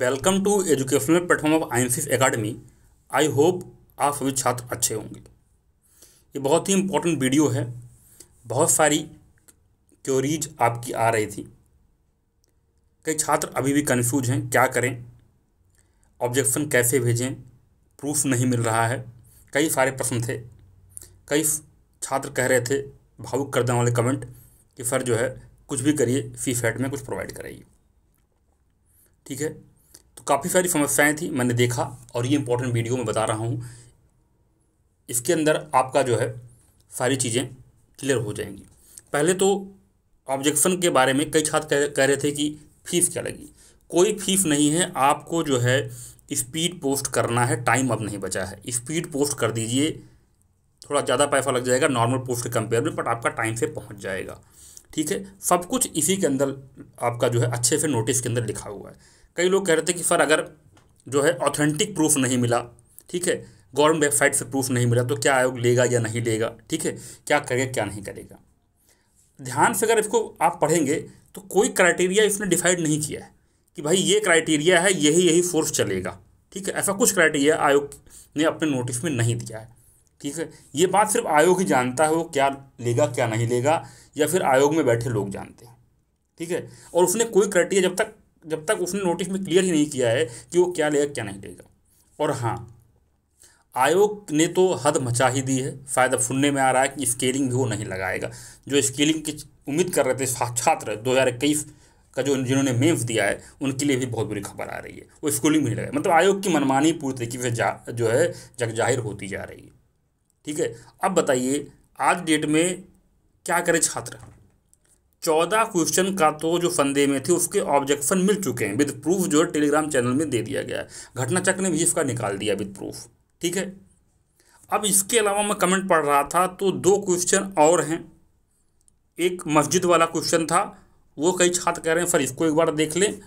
Welcome to educational platform of आइंसिस academy. I hope आप सभी छात्र अच्छे होंगे। ये बहुत ही इम्पोर्टेंट वीडियो है। बहुत सारी क्योरीज आपकी आ रही थी। कई छात्र अभी भी कंफ्यूज हैं। क्या करें? ऑब्जेक्शन कैसे भेजें? प्रूफ नहीं मिल रहा है। कई सारे प्रश्न थे। कई छात्र कह रहे थे, भावुक कर वाले कमेंट कि सर जो है, कुछ भी करिए फ़ी फैट में कुछ प्रोवाइड कराइए। ठीक है? तो काफ़ी सारी समस्याएँ थी, मैंने देखा और ये इंपॉर्टेंट वीडियो में बता रहा हूँ। इसके अंदर आपका जो है, सारी चीज़ें क्लियर हो जाएँगी। पहले तो ऑब्जेक्शन के बारे में कई छात्र कह रहे थे कि फ़ीस क्या लगी। कोई फ़ीस नहीं है, आपको जो है स्पीड पोस्ट करना है टाइम अब नहीं बचा है। स्पीड पोस्ट कर दीजिए, थोड़ा ज़्यादा पैसा लग जाएगा नॉर्मल पोस्ट के कंपेयर में बट आपका टाइम से पहुँच जाएगा। ठीक है? सब कुछ इसी के अंदर आपका जो है, अच्छे से नोटिस के अंदर लिखा हुआ है। कई लोग कह रहे थे कि सर, अगर जो है ऑथेंटिक प्रूफ नहीं मिला, ठीक है, गवर्नमेंट वेबसाइट से प्रूफ नहीं मिला तो क्या आयोग लेगा या नहीं लेगा, ठीक है, क्या करेगा, क्या नहीं करेगा? ध्यान से अगर इसको आप पढ़ेंगे तो कोई क्राइटेरिया इसने डिसाइड नहीं किया है कि भाई ये क्राइटेरिया है, यही यही फोर्स चलेगा, ठीक है, ऐसा कुछ क्राइटेरिया आयोग ने अपने नोटिस में नहीं दिया है, ठीक है। ये बात सिर्फ़ आयोग ही जानता है वो क्या लेगा, क्या नहीं लेगा, या फिर आयोग में बैठे लोग जानते हैं, ठीक है, और उसने कोई क्राइटेरिया जब तक जब तक उसने नोटिस में क्लियर ही नहीं किया है कि वो क्या लेगा क्या नहीं लेगा। और हाँ आयोग ने तो हद मचा ही दी है। फ़ायदा सुनने में आ रहा है कि स्केलिंग भी वो नहीं लगाएगा। जो स्केलिंग की उम्मीद कर रहे थे छात्र दो हज़ार इक्कीस का जो जिन्होंने मेम्स दिया है, उनके लिए भी बहुत बुरी खबर आ रही है। वो स्कूलिंग भी नहीं लगाए मतलब आयोग की मनमानी पूरी तरीके से जा, जो है, जग ज़ाहिर होती जा रही है। ठीक है, अब बताइए, आज डेट में क्या करे छात्र? चौदह क्वेश्चन का तो जो फंदे में थे, उसके ऑब्जेक्शन मिल चुके हैं। विद प्रूफ जो है, टेलीग्राम चैनल में दे दिया गया है। घटना चक्र ने भी इसका निकाल दिया विद प्रूफ। ठीक है? अब इसके अलावा मैं कमेंट पढ़ रहा था तो दो क्वेश्चन और हैं। एक मस्जिद वाला क्वेश्चन था, वो कई छात्र कह रहे हैं सर इसको एक बार देख लें।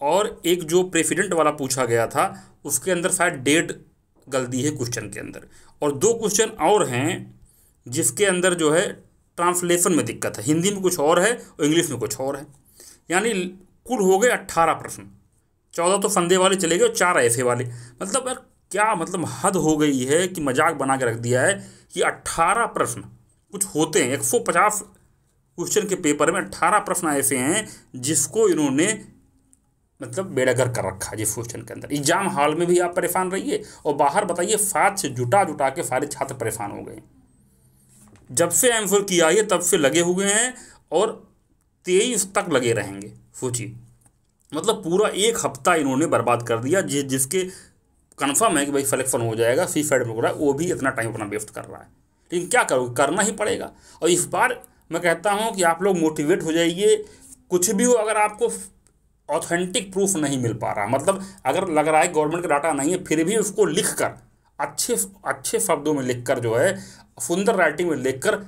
और एक जो प्रेसिडेंट वाला पूछा गया था, उसके अंदर शायद डेट गलती है क्वेश्चन के अंदर। और दो क्वेश्चन और हैं, जिसके अंदर जो है ट्रांसलेशन में दिक्कत है। हिंदी में कुछ और है और इंग्लिश में कुछ और है। यानी कुल हो गए अट्ठारह प्रश्न। चौदह तो फंदे वाले चले गए और चार ऐसे वाले। मतलब यार क्या मतलब हद हो गई है कि मज़ाक बना के रख दिया है कि अट्ठारह प्रश्न कुछ होते हैं। एक सौ पचास क्वेश्चन के पेपर में अट्ठारह प्रश्न ऐसे हैं जिसको इन्होंने मतलब बेड़ागर कर रखा है जिस क्वेश्चन के अंदर। एग्ज़ाम हॉल में भी आप परेशान रहिए और बाहर बताइए साथ से जुटा जुटा के सारे छात्र परेशान हो गए। जब से एम किया है तब से लगे हुए हैं और तेईस तक लगे रहेंगे सोचिए मतलब पूरा एक हफ़्ता इन्होंने बर्बाद कर दिया जिस जिसके कन्फर्म है कि भाई सिलेक्शन हो जाएगा सी फैड में हो रहा है, वो भी इतना टाइम अपना वेस्ट कर रहा है। लेकिन क्या करोगे करना ही पड़ेगा। और इस बार मैं कहता हूँ कि आप लोग मोटिवेट हो जाइए, कुछ भी हो, अगर आपको ऑथेंटिक प्रूफ नहीं मिल पा रहा मतलब अगर लग रहा है गवर्नमेंट का डाटा नहीं है, फिर भी उसको लिख कर अच्छे अच्छे शब्दों में लिख कर जो है, सुंदर राइटिंग में लिखकर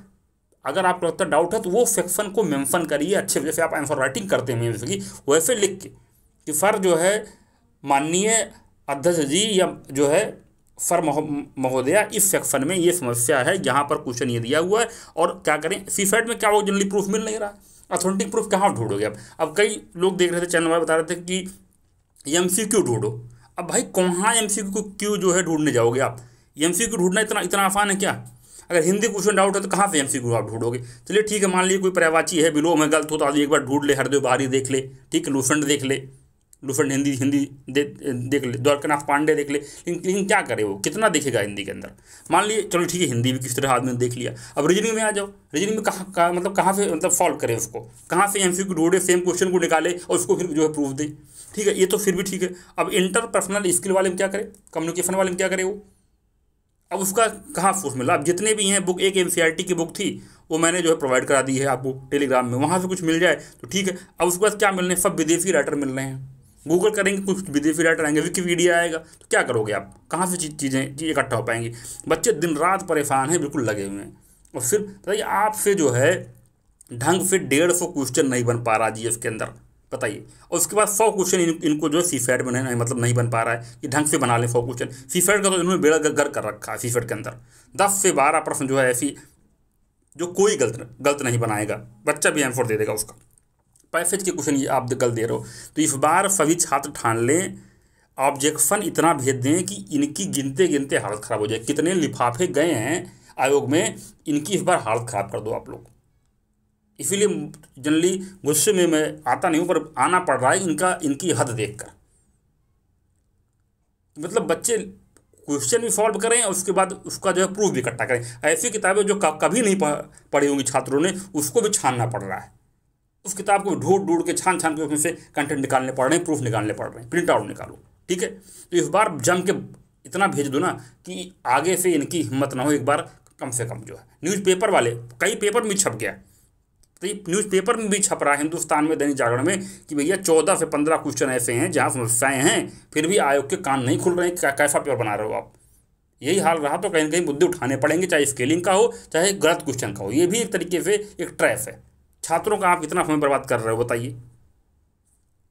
अगर आपको लगता डाउट है तो वो सेक्शन को मेंशन करिए अच्छे जैसे आप आंसर राइटिंग करते हैं मेम्स की वैसे लिख के, कि सर जो है, माननीय अध्यक्ष जी या जो है, सर महोदया, इस सेक्शन में ये समस्या है, यहाँ पर क्वेश्चन ये दिया हुआ है, और क्या करें सी फैट में क्या वो जनरली प्रूफ मिल नहीं रहा। अथेंटिक प्रूफ कहाँ ढूंढोगे अब अब कई लोग देख रहे थे चैनल वाले बता रहे थे कि एम सी क्यू ढूंढो। अब भाई कहाँ एम सी क्यू जो है ढूँढने जाओगे आप? एम सी क्यू ढूंढना इतना इतना आसान है क्या? अगर हिंदी क्वेश्चन डाउट है तो कहाँ से एम सी क्यू आप ढूंढोगे? चलिए ठीक है मान लीजिए कोई पर्यावाची है बिलो में गलत हो तो आज एक बार ढूंढ ले हरदेव बाहरी देख ले ठीक है लूफंड देख ले लूफंड हिंदी हिंदी दे, देख ले द्वारकानाथ पांडे देख ले लेकिन क्या करे वो? कितना देखेगा हिंदी के अंदर? मान लीजिए चलो ठीक है हिंदी भी किस तरह आदमी ने देख लिया। अब रीजनिंग में आ जाओ रीजनिंग में कहाँ कहाँ मतलब कहाँ से मतलब सॉल्व करें उसको? कहाँ से एम सी क्यू ढूंढे सेम क्वेश्चन को निकाले और उसको फिर जो है प्रूफ दे? ठीक है, ये तो फिर भी ठीक है। अब इंटरपर्सनल स्किल वाले में क्या करे? कम्युनिकेशन वाले में क्या करे वो? अब उसका कहाँ फोर्स मिला? अब जितने भी हैं बुक एक एन की बुक थी, वो मैंने जो है प्रोवाइड करा दी है आपको टेलीग्राम में। वहाँ से कुछ मिल जाए तो ठीक है। अब उसके बाद क्या मिल रहे हैं? सब विदेशी राइटर मिल रहे हैं। गूगल करेंगे, कुछ विदेशी राइटर आएँगे विकीपीडिया आएगा। तो क्या करोगे आप? कहाँ से चीज़ें इकट्ठा हो पाएँगी? बच्चे दिन रात परेशान हैं, बिल्कुल लगे हुए हैं। और फिर बताइए आपसे जो है, ढंग से डेढ़ सौ क्वेश्चन नहीं बन पा रहा जी के अंदर। बताइए। और उसके बाद सौ क्वेश्चन इन, इनको जो है सी फैट में नहीं मतलब नहीं बन पा रहा है कि ढंग से बना लें सौ क्वेश्चन सी फैट का तो इन्होंने बेड़ा गर कर रखा है सी फैट के अंदर। दस से बारह प्रश्न जो है ऐसी जो कोई गलत गलत नहीं बनाएगा। बच्चा भी आंसर दे देगा उसका। पैसेज के क्वेश्चन ये आप गल दे रहे हो। तो इस बार सभी छात्र ठान लें ऑब्जेक्शन इतना भेज दें कि इनकी गिनते गिनते हालत ख़राब हो जाए। कितने लिफाफे गए हैं आयोग में इनकी इस बार हालत ख़राब कर दो आप लोग। इसीलिए जनरली गुस्से में मैं आता नहीं हूँ, पर आना पड़ रहा है इनका, इनकी हद देख कर मतलब बच्चे क्वेश्चन भी सॉल्व करें और उसके बाद उसका जो है प्रूफ भी इकट्ठा करें। ऐसी किताबें जो कभी नहीं पढ़ी होंगी छात्रों ने, उसको भी छानना पड़ रहा है। उस किताब को ढूंढ ढूंढ के छान छान के उसमें से कंटेंट निकालने पड़ रहे हैं प्रूफ निकालने पड़ रहे हैं। प्रिंट आउट निकालो, ठीक है? तो इस बार जम के इतना भेज दो ना कि आगे से इनकी हिम्मत ना हो, एक बार कम से कम जो है। न्यूज़पेपर वाले, कई पेपर में छप गया। तो ये न्यूज़पेपर में भी छप रहा है, हिंदुस्तान में दैनिक जागरण में, कि भैया चौदह से पंद्रह क्वेश्चन ऐसे हैं, जहाँ समस्याएँ हैं, फिर भी आयोग के कान नहीं खुल रहे हैं कैसा पेपर बना रहे हो आप? यही हाल रहा तो कहीं ना कहीं मुद्दे उठाने पड़ेंगे, चाहे स्केलिंग का हो, चाहे गलत क्वेश्चन का हो, ये भी एक तरीके से एक ट्रैप है। छात्रों का आप कितना समय बर्बाद कर रहे हो, बताइए।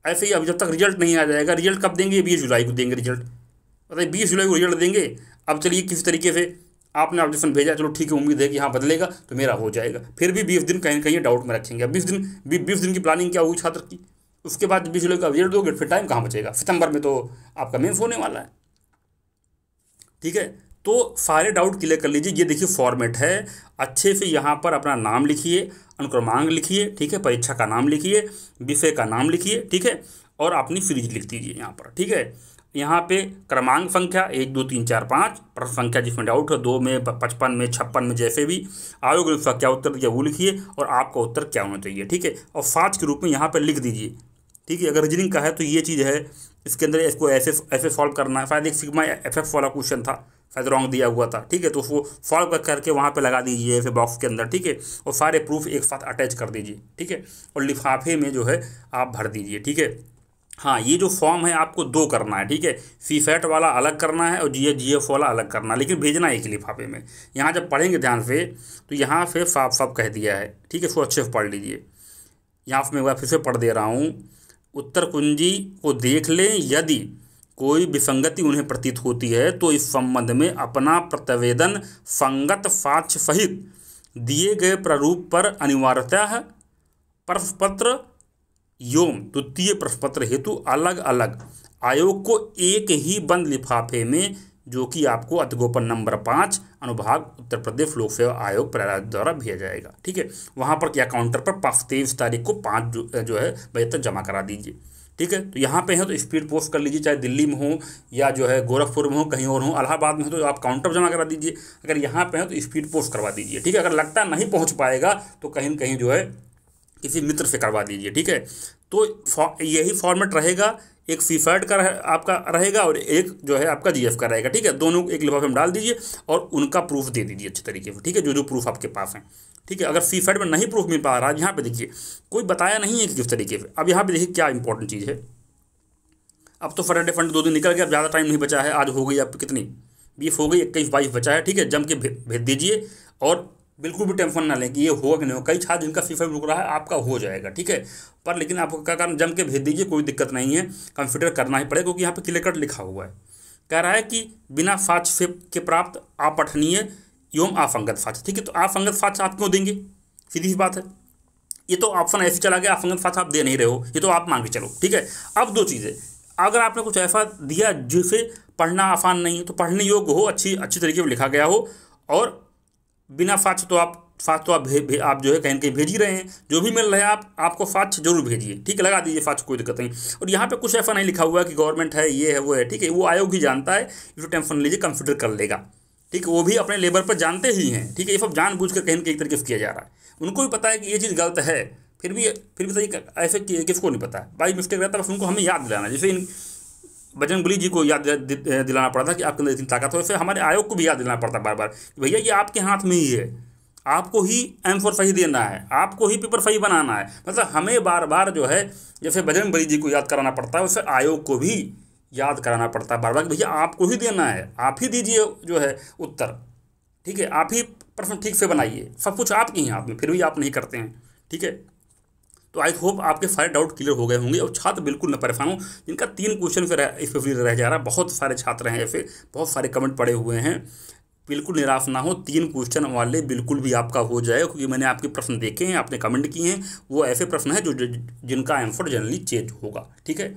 ऐसे ही अब जब तक रिज़ल्ट नहीं आ जाएगा रिज़ल्ट कब देंगे? बीस जुलाई को देंगे रिज़ल्ट बताइए, बीस जुलाई को रिज़ल्ट देंगे? अब चलिए किस तरीके से आपने ऑब्जेक्शन भेजा, चलो ठीक है, उम्मीद है कि हाँ बदलेगा तो मेरा हो जाएगा। फिर भी बीस दिन कहीं ना कहीं डाउट में रखेंगे। बीस दिन बीस दिन की प्लानिंग क्या होगी छात्र की? उसके बाद बीस जुलाई का रिज़ल्ट दोगे, फिर टाइम कहाँ बचेगा? सितंबर में तो आपका मेन्स होने वाला है। ठीक है? तो सारे डाउट क्लियर कर लीजिए। ये देखिए फॉर्मेट है। अच्छे से यहाँ पर अपना नाम लिखिए, अनुक्रमांक लिखिए, ठीक है? परीक्षा का नाम लिखिए, विषय का नाम लिखिए, ठीक है? और अपनी सीरीज़ लिख दीजिए यहाँ पर, ठीक है? यहाँ पे क्रमांक संख्या एक, दो, तीन, चार, पाँच, प्रश्न संख्या जिसमें डाउट है, दो में पचपन में, छप्पन में जैसे भी, आयोग ने क्या उत्तर दिया वो लिखिए और आपका उत्तर क्या होना चाहिए, ठीक है? और फाज के रूप में यहाँ पर लिख दीजिए, ठीक है? अगर रीजनिंग का है तो ये चीज़ है, इसके अंदर इसको ऐसे ऐसे सॉल्व करना है। शायद एक सिग्मा एफ़ एफ़ वाला क्वेश्चन था, शायद रॉन्ग दिया हुआ था, ठीक है? तो उसको सॉल्व करके वहाँ पे लगा दीजिए ऐसे बॉक्स के अंदर, ठीक है? और सारे प्रूफ एक साथ अटैच कर दीजिए, ठीक है? और लिफाफे में जो है आप भर दीजिए, ठीक है? हाँ ये जो फॉर्म है आपको दो करना है, ठीक है? सी फैट वाला अलग करना है और जी जी एफ़ वाला अलग करना है, लेकिन भेजना एक लिफाफे में। यहाँ जब पढ़ेंगे ध्यान से तो यहाँ से साफ़ साफ़ कह दिया है, ठीक है? इसको अच्छे से पढ़ लीजिए। यहाँ से मैं बार फिर से पढ़ दे रहा हूँ। उत्तर कुंजी को देख लें, यदि कोई विसंगति उन्हें प्रतीत होती है तो इस संबंध में अपना प्रतिवेदन संगत साक्ष्य सहित दिए गए प्रारूप पर अनिवार्यतः प्रश्नपत्र योम द्वितीय प्रश्नपत्र हेतु अलग अलग आयोग को एक ही बंद लिफाफे में जो कि आपको अतिगोपन नंबर पाँच अनुभाग उत्तर प्रदेश लोक सेवा आयोग प्रयाग द्वारा भेजा जाएगा। ठीक है? वहाँ पर क्या काउंटर पर तेईस तारीख को पाँच जो, जो है बजे तक जमा करा दीजिए। ठीक है? तो यहाँ पे है तो स्पीड पोस्ट कर लीजिए चाहे दिल्ली में हो या जो है गोरखपुर में हो कहीं और हो इलाहाबाद में हो तो आप काउंटर जमा करा दीजिए। अगर यहाँ पे है तो स्पीड पोस्ट करवा दीजिए। ठीक है? अगर लगता नहीं पहुँच पाएगा तो कहीं कहीं जो है किसी मित्र से करवा दीजिए ठीक है? तो यही फॉर्मेट रहेगा एक फीफर्ड का रहे, आपका रहेगा और एक जो है आपका जीएफ का रहेगा ठीक है? दोनों एक लिफाफे में डाल दीजिए और उनका प्रूफ दे दीजिए अच्छे तरीके से ठीक है? जो जो प्रूफ आपके पास हैं ठीक है? अगर फीफर्ड में नहीं प्रूफ मिल पा रहा है यहाँ पे देखिए कोई बताया नहीं है कि किस तरीके से। अब यहाँ पे देखिए क्या इंपॉर्टेंट चीज़ है। अब तो फरडे फंड दो दिन निकल गया अब ज़्यादा टाइम नहीं बचा है आज हो गई आप कितनी? बीस हो गई इक्कीस बाईस बचा है ठीक है? जम के भेज दीजिए और बिल्कुल भी टेंशन ना लें कि ये होगा कि नहीं होगा कई छात्र जिनका फीफा रुक रहा है, आपका हो जाएगा, ठीक है? पर लेकिन आपको क्या कारण जम के भेज दीजिए, कोई दिक्कत नहीं है। कंसिडर करना ही पड़ेगा, क्योंकि यहाँ पे क्लियर कट लिखा हुआ है। कह रहा है कि बिना फाच के प्राप्त अपठनीय एवं आफंगत फाच ठीक है? तो आफंगत फाच आप क्यों देंगे? सीधी सी बात है। ये तो ऑप्शन ऐसे चला गया, आफंगत फाच आप दे नहीं रहे हो, ये तो आप मान के चलो, ठीक है? अब दो चीज़ें। अगर आपने कुछ ऐसा दिया जिसे पढ़ना आसान नहीं है तो पढ़ने योग्य हो, अच्छी अच्छी तरीके से लिखा गया हो, और बिना साक्ष्य तो आप साक्ष्य तो आप भे, भे, आप जो है कहीं कहीं भेज ही रहे हैं। जो भी मिल रहा है आप आपको साक्ष्य ज़रूर भेजिए। ठीक है लगा दीजिए साक्ष्य कोई दिक्कत नहीं। और यहाँ पे कुछ ऐसा नहीं लिखा हुआ है कि गवर्नमेंट है ये है वो है। ठीक है वो आयोग ही जानता है इसको टेंशन लीजिए कंसिडर कर लेगा। ठीक है वो भी अपने लेबर पर जानते ही हैं। ठीक है ये सब जान बूझ कर कहीं कहीं तरीके से किया जा रहा है। उनको भी पता है कि ये चीज़ गलत है। फिर भी फिर भी सही ऐसे किसको नहीं पता। बाई मिस्टेक रहता है बस उनको हमें याद दिलाना जैसे बजरंग जी को याद दिलाना पड़ता था कि आपके अंदर इतनी ताकत हो, फिर हमारे आयोग को भी याद दिलाना पड़ता बार बार भैया ये आपके हाथ में ही है। आपको ही एम फोर सही देना है, आपको ही पेपर सही बनाना है। मतलब हमें बार बार जो है जैसे बजरंग बली जी को याद कराना पड़ता है वैसे आयोग को भी याद कराना पड़ता है बार बार भैया आपको ही देना है, आप ही दीजिए जो है उत्तर। ठीक है, आप ही प्रश्न ठीक से बनाइए, सब कुछ आपके ही हाथ में, फिर भी आप नहीं करते हैं। ठीक है? तो आई होप आपके सारे डाउट क्लियर हो गए होंगे। और छात्र बिल्कुल न परेशान हो। जिनका तीन क्वेश्चन फिर पर रह जा रहा है। बहुत सारे छात्र हैं ऐसे। बहुत सारे कमेंट पड़े हुए हैं। बिल्कुल निराश ना हो। तीन क्वेश्चन वाले बिल्कुल भी आपका हो जाए। क्योंकि मैंने आपके प्रश्न देखे हैं, आपने कमेंट किए हैं। वो ऐसे प्रश्न हैं जो जिनका आंसर जनरली चेंज होगा। ठीक है?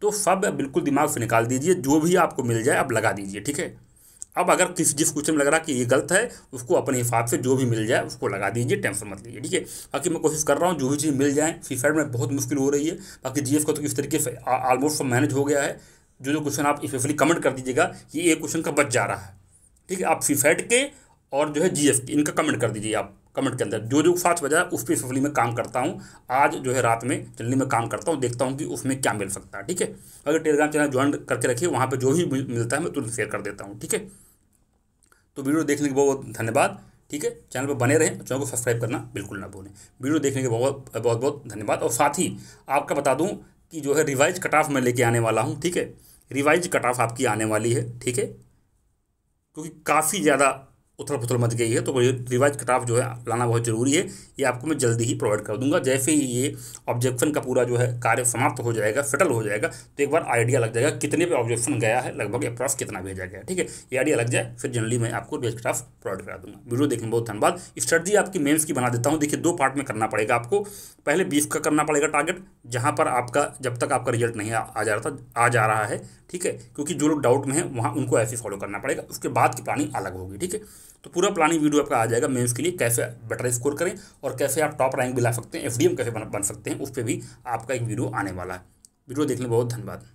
तो सब बिल्कुल दिमाग से निकाल दीजिए। जो भी आपको मिल जाए, आप लगा दीजिए। ठीक है? अब अगर किसी जिस क्वेश्चन में लग रहा कि ये गलत है, उसको अपने हिसाब से जो भी मिल जाए, उसको लगा दीजिए, टेंशन मत लीजिए, ठीक है? बाकी मैं कोशिश कर रहा हूँ, जो भी चीज़ मिल जाए सी में बहुत मुश्किल हो रही है, बाकी जी का तो किस तरीके से ऑलमोस्ट सब मैनेज हो गया है। जो जो क्वेश्चन आप स्पेशली कमेंट कर दीजिएगा कि ये क्वेश्चन का बच जा रहा है, ठीक है? आप सी के और जो है जी इनका कमेंट कर दीजिए आप। कमेंट के अंदर। जो जो साथ बजा उस पर स्पेशली में काम करता हूँ। आज जो है रात में जल्दी में काम करता हूँ, देखता हूँ कि उसमें क्या मिल सकता है, ठीक है? अगर टेलीग्राम चैनल ज्वाइन करके रखिए, वहाँ पर जो भी मिलता है, मैं तुरंत शेयर कर देता हूँ, ठीक है? तो वीडियो देखने के बहुत बहुत धन्यवाद, ठीक है? चैनल पर बने रहें, चैनल को सब्सक्राइब करना बिल्कुल ना भूलें। वीडियो देखने के बहुत बहुत बहुत धन्यवाद। और साथ ही आपका बता दूँ कि जो है रिवाइज कट ऑफ़ मैं लेके आने वाला हूँ, ठीक है? रिवाइज कट ऑफ़ आपकी आने वाली है, ठीक है? क्योंकि काफ़ी ज़्यादा उथल पुथल मच गई है तो रिवाइज कटाफ जो है, लाना बहुत ज़रूरी है। ये आपको मैं जल्दी ही प्रोवाइड कर दूँगा। जैसे ही ये ऑब्जेक्शन का पूरा जो है कार्य समाप्त हो जाएगा सेटल हो जाएगा तो एक बार आइडिया लग जाएगा कितने पे ऑब्जेक्शन गया है, लगभग अप्रॉक्स कितना भेजा गया ठीक है? ये आइडिया लग जाए, फिर जनरली मैं आपको रिवाइज कटाफ प्रोवाइड करा दूँगा। वीडियो देखने बहुत धन्यवाद। स्ट्रेटजी आपकी मेन्स की बना देता हूँ। देखिए, दो पार्ट में करना पड़ेगा आपको। पहले बीस का करना पड़ेगा टारगेट जहाँ पर आपका, जब तक आपका रिज़ल्ट नहीं आ जा रहा था, आ जा रहा है, ठीक है? क्योंकि जो लोग डाउट में हैं, वहाँ उनको ऐसे फॉलो करना पड़ेगा। उसके बाद की प्लानिंग अलग होगी, ठीक है? तो पूरा प्लानिंग वीडियो आपका आ जाएगा मेंस के लिए, कैसे बेटर स्कोर करें और कैसे आप टॉप रैंक भी ला सकते हैं एफडीएम कैसे बन सकते हैं, उस पर भी आपका एक वीडियो आने वाला है। वीडियो देखने बहुत धन्यवाद।